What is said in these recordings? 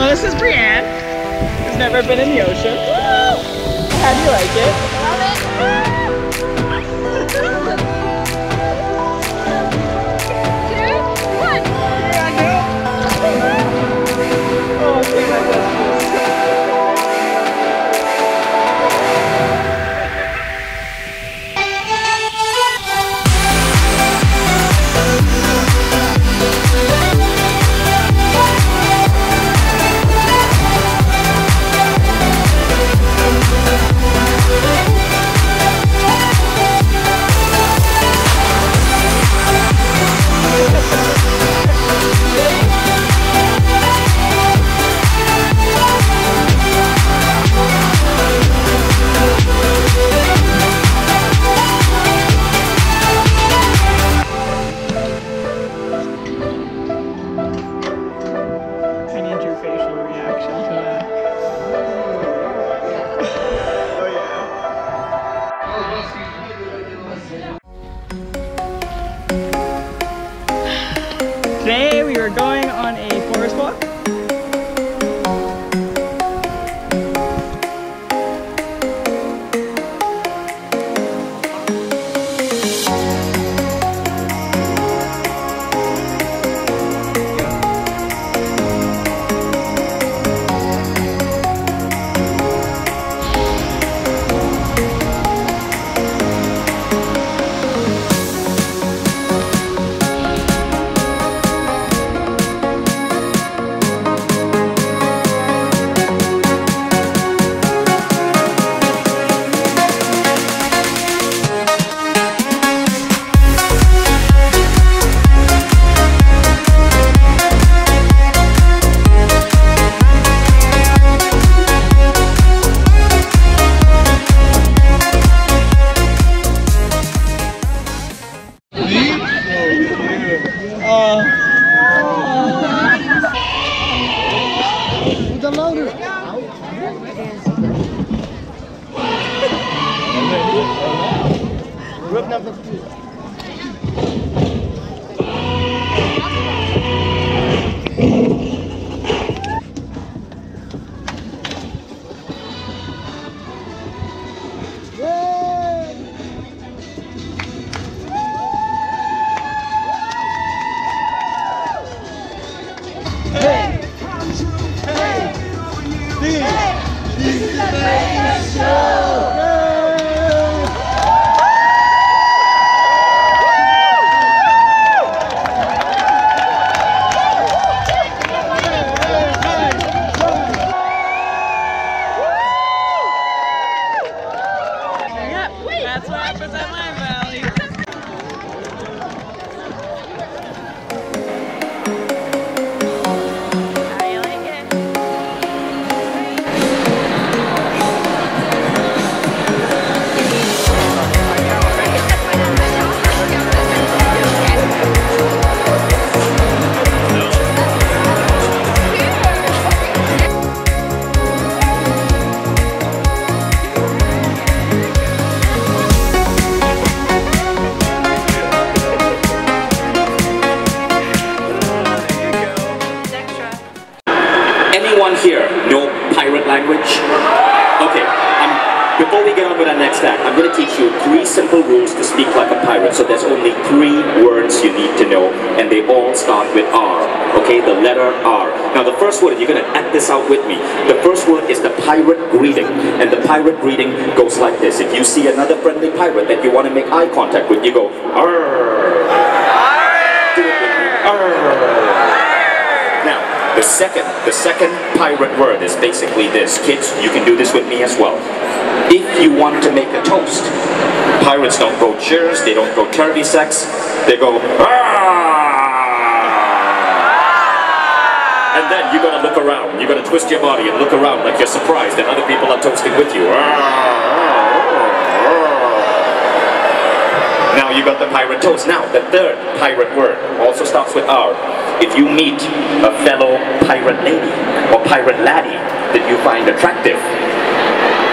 Well, this is Brienne, who's never been in the ocean. How do you like it? the loader. Rub number two. Steve. Language. Okay, um, before we get on with our next act, I'm going to teach you three simple rules to speak like a pirate. So there's only three words you need to know, and they all start with R. Okay, the letter R. Now the first word, you're going to act this out with me. The first word is the pirate greeting, and the pirate greeting goes like this. If you see another friendly pirate that you want to make eye contact with, you go, Arr. Do with me. Arr. Now, the second, the second pirate word is basically this. Kids, you can do this with me as well. If you want to make a toast, pirates don't go cheers, they don't go terviseks, they go "Ah!" And then you gotta look around, you gotta twist your body and look around like you're surprised that other people are toasting with you. Ah, ah, ah. Now you got the pirate toast. Now, the third pirate word also starts with R. If you meet a fellow pirate lady or pirate laddie that you find attractive,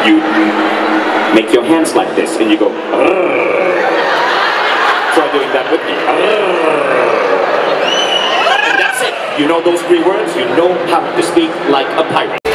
you make your hands like this and you go, Try doing that with me. And that's it. You know those three words, you know how to speak like a pirate.